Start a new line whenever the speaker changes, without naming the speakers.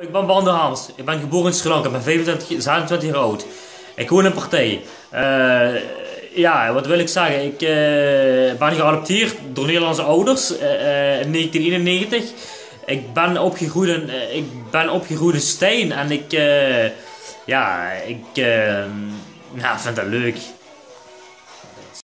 Ik ben Bande Hans. Ik ben geboren in Sri Ik ben 25, 27 jaar oud. Ik woon in Partij. Uh, ja, wat wil ik zeggen? Ik uh, ben geadopteerd door Nederlandse ouders uh, in 1991. Ik ben opgegroeid in, ik ben opgegroeid in Stijn en ik, ja, ik nou, vind dat leuk.